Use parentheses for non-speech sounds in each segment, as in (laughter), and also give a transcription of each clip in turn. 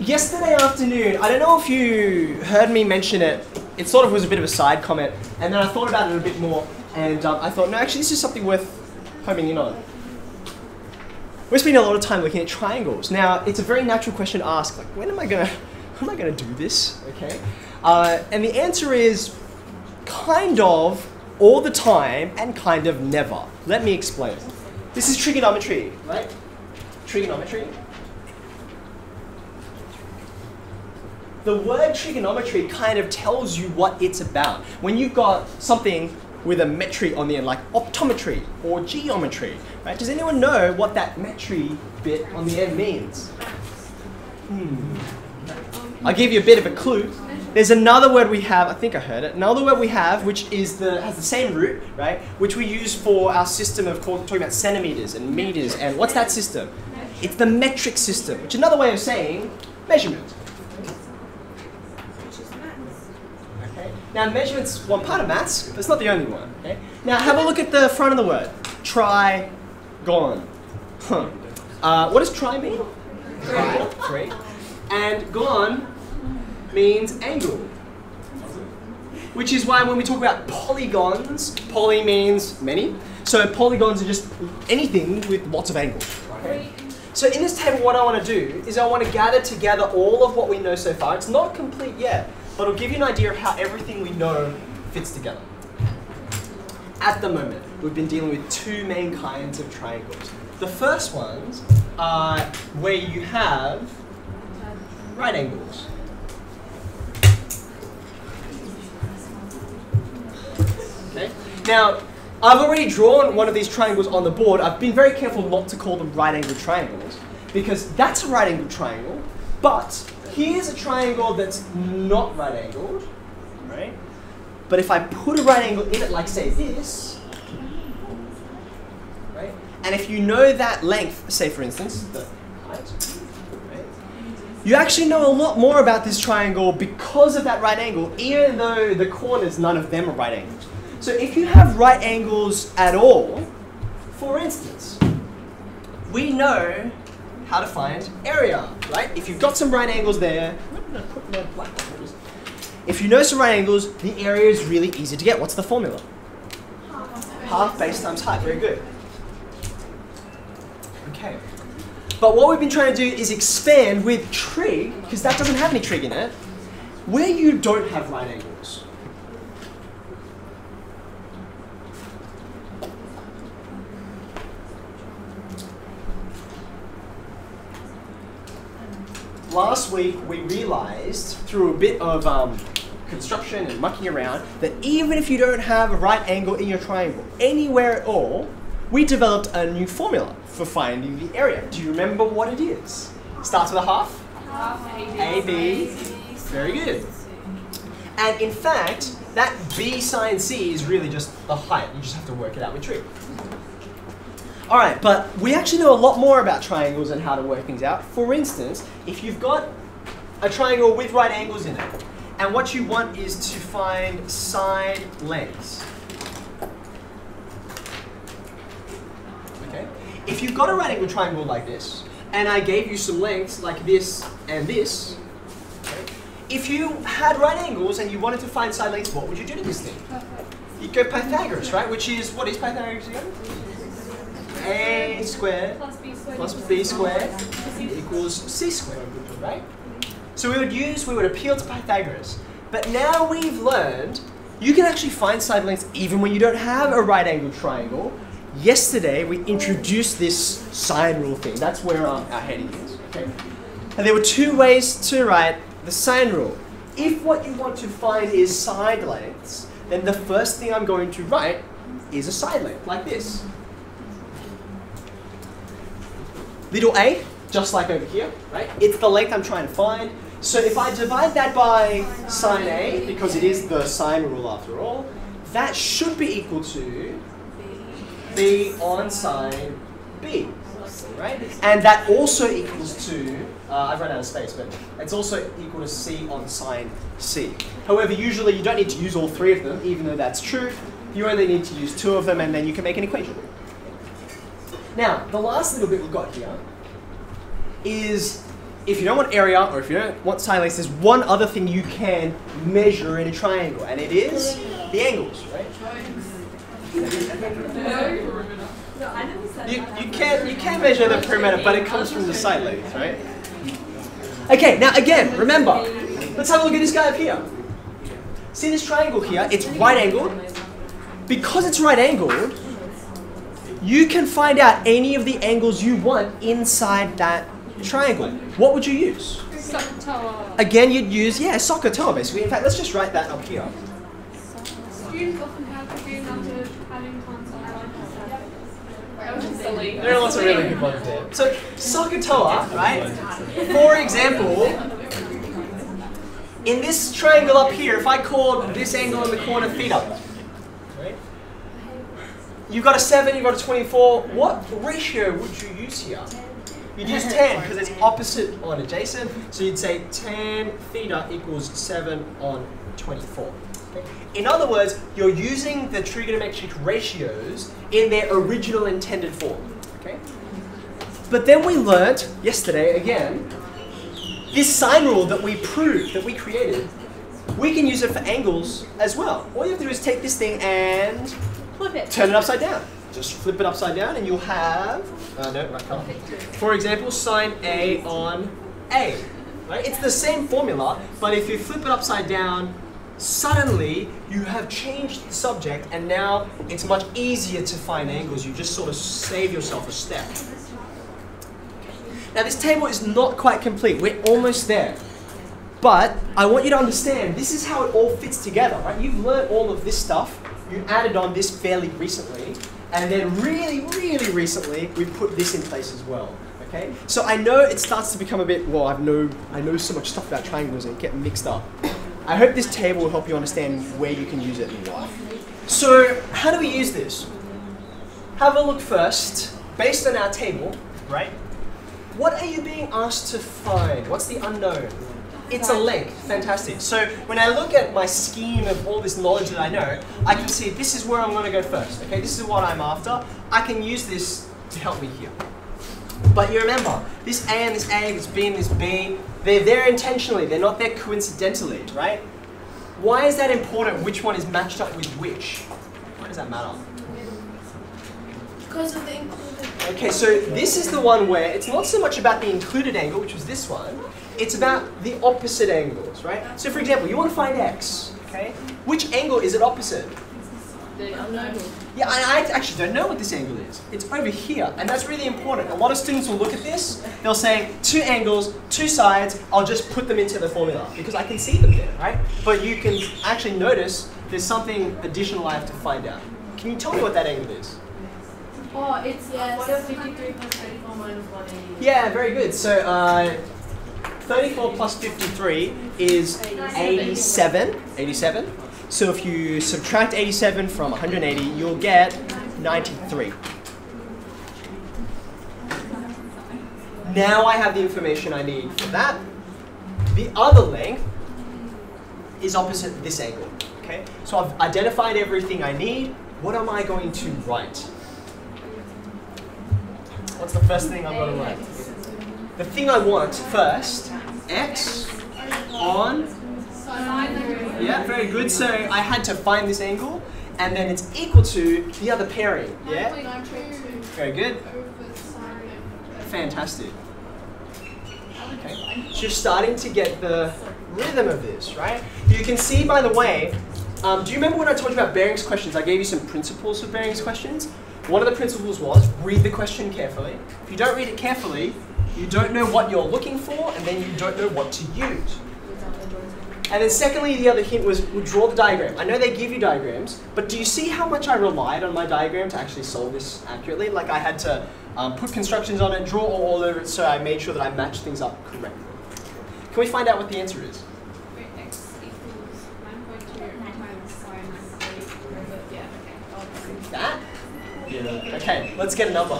yesterday afternoon, I don't know if you heard me mention it. It sort of was a bit of a side comment, and then I thought about it a bit more, and um, I thought, no, actually, this is something worth homing in on. We're spending a lot of time looking at triangles. Now, it's a very natural question to ask, like, when am I gonna, (laughs) when am I gonna do this? Okay, uh, and the answer is kind of all the time and kind of never. Let me explain. This is trigonometry, right? Trigonometry. The word trigonometry kind of tells you what it's about. When you've got something with a metry on the end, like optometry or geometry, right? Does anyone know what that metry bit on the end means? Hmm. I'll give you a bit of a clue. There's another word we have, I think I heard it, another word we have which is the has the same root, right? Which we use for our system of talking about centimeters and meters and what's that system? It's the metric system, which is another way of saying measurement. Now measurement's one part of maths, but it's not the only one. Okay? Now have a look at the front of the word. Try, gone. Huh. Uh, what does try mean? Try, great. And gone means angle. Which is why when we talk about polygons, poly means many. So polygons are just anything with lots of angles. Okay? So in this table, what I want to do is I want to gather together all of what we know so far. It's not complete yet, but it'll give you an idea of how everything we know fits together. At the moment, we've been dealing with two main kinds of triangles. The first ones are where you have right angles. Okay. Now, I've already drawn one of these triangles on the board. I've been very careful not to call them right angled triangles because that's a right angled triangle, but here's a triangle that's not right angled, right? But if I put a right angle in it, like say this, right? And if you know that length, say for instance, the height, right? You actually know a lot more about this triangle because of that right angle, even though the corners, none of them are right angles. So if you have right angles at all, for instance, we know how to find area, right? If you've got some right angles there, if you know some right angles, the area is really easy to get. What's the formula? Half base times height, very good. Okay. But what we've been trying to do is expand with trig, because that doesn't have any trig in it, where you don't have right angles. Last week we realized through a bit of um, construction and mucking around that even if you don't have a right angle in your triangle anywhere at all, we developed a new formula for finding the area. Do you remember what it is? Starts with a half? Half AB. Very good. And in fact, that B sine C is really just the height. You just have to work it out with trig. All right, but we actually know a lot more about triangles and how to work things out. For instance, if you've got a triangle with right angles in it, and what you want is to find side lengths. Okay? If you've got a right angle triangle like this, and I gave you some lengths like this and this, okay, if you had right angles and you wanted to find side lengths, what would you do to this thing? You'd go Pythagoras, right? Which is, what is Pythagoras again? A squared Plus b squared. plus b squared equals c squared, right? So we would use, we would appeal to Pythagoras. But now we've learned you can actually find side lengths even when you don't have a right angled triangle. Yesterday we introduced this sine rule thing. That's where um, our heading is, okay? And there were two ways to write the sine rule. If what you want to find is side lengths, then the first thing I'm going to write is a side length, like this. Little a, just like over here, right? It's the length I'm trying to find. So if I divide that by sine a, because it is the sine rule after all, that should be equal to b on sine b, right? And that also equals to, uh, I've run out of space, but it's also equal to c on sine c. However, usually you don't need to use all three of them, even though that's true. You only need to use two of them and then you can make an equation. Now, the last little bit we've got here is if you don't want area or if you don't want side lengths, there's one other thing you can measure in a triangle, and it is the angles, right? You, you can't you can measure the perimeter, but it comes from the side lengths, right? Okay, now again, remember, let's have a look at this guy up here. See this triangle here? It's right angled. Because it's right angled, you can find out any of the angles you want inside that triangle. What would you use? SOHCAHTOA. Again, you'd use, yeah, SOHCAHTOA basically. In fact, let's just write that up here. Students often have to be after having consult. That was silly. There are lots of really good ones there. So, SOHCAHTOA, right? For example, in this triangle up here, if I called this angle in the corner theta, right? You've got a 7, you've got a 24. What ratio would you use here? You'd use (laughs) tan because it's opposite on adjacent. So you'd say tan theta equals 7 on 24. In other words, you're using the trigonometric ratios in their original intended form. Okay? But then we learnt yesterday again this sine rule that we proved, that we created, we can use it for angles as well. All you have to do is take this thing and It. turn it upside down. Just flip it upside down and you'll have, uh, no, right color. For example, sine A on A. Right? It's the same formula, but if you flip it upside down, suddenly you have changed the subject and now it's much easier to find angles. You just sort of save yourself a step. Now this table is not quite complete. We're almost there. But I want you to understand this is how it all fits together, right? You've learned all of this stuff. You added on this fairly recently. And then really, really recently, we put this in place as well. Okay? So I know it starts to become a bit, well, I know I know so much stuff about triangles and get mixed up. I hope this table will help you understand where you can use it and why. So how do we use this? Have a look first, based on our table, right? What are you being asked to find? What's the unknown? It's a link, Fantastic. So when I look at my scheme of all this knowledge that I know, I can see this is where I'm going to go first. Okay, this is what I'm after. I can use this to help me here. But you remember, this A and this A, this B and this B, they're there intentionally. They're not there coincidentally, right? Why is that important? Which one is matched up with which? Why does that matter? Because of the. Okay, so this is the one where it's not so much about the included angle, which was this one, it's about the opposite angles, right? So for example, you want to find x, okay? Which angle is it opposite? The unknown. Yeah, I, I actually don't know what this angle is. It's over here, and that's really important. A lot of students will look at this, they'll say, two angles, two sides, I'll just put them into the formula, because I can see them there, right? But you can actually notice there's something additional I have to find out. Can you tell me what that angle is? Oh, it's yeah, 53 plus 34 minus 180. Yeah, very good. So uh, 34 plus 53 is 87. 87. So if you subtract 87 from 180, you'll get 93. Now I have the information I need for that. The other length is opposite this angle. Okay? So I've identified everything I need. What am I going to write? What's the first thing I'm going to write? The thing I want first, x on, yeah, very good. So I had to find this angle, and then it's equal to the other pairing, yeah? Very good, fantastic. Okay, so you're starting to get the rhythm of this, right? You can see, by the way, um, do you remember when I told you about bearings questions? I gave you some principles for bearings questions. One of the principles was read the question carefully. If you don't read it carefully, you don't know what you're looking for, and then you don't know what to use. And then secondly, the other hint was draw the diagram. I know they give you diagrams, but do you see how much I relied on my diagram to actually solve this accurately? Like I had to um, put constructions on it, draw all over it, so I made sure that I matched things up correctly. Can we find out what the answer is? That? Okay, let's get a number.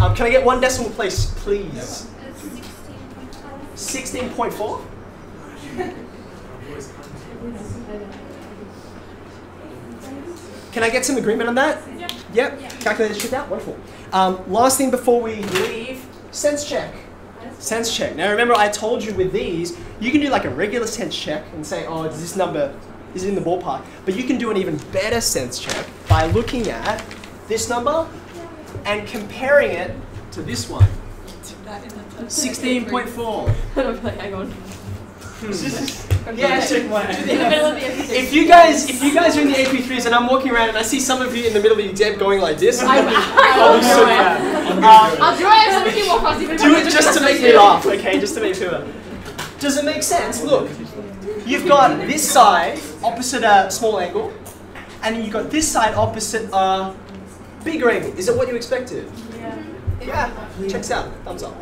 Um, can I get one decimal place, please? 16.4? Can I get some agreement on that? Yep. Calculator shipped out? Wonderful. Um, last thing before we leave, sense check. Sense check. Now remember, I told you with these, you can do like a regular sense check and say, oh, is this number is it in the ballpark? But you can do an even better sense check by looking at this number and comparing it to this one. 16.4. Like, (laughs) hang on. Hmm. (laughs) Yeah, so (laughs) In the middle of the episode. if you guys if you guys are in the AP3s and I'm walking around and I see some of you in the middle of your exam going like this, I, I'll be so I, proud. I'll do it if somebody walk past do it just to make me laugh, okay? Just to make me laugh. Does it make sense? Look, you've got this side opposite a small angle, and you've got this side opposite a bigger angle. Is it what you expected? Yeah. Yeah. Checks out. Thumbs up.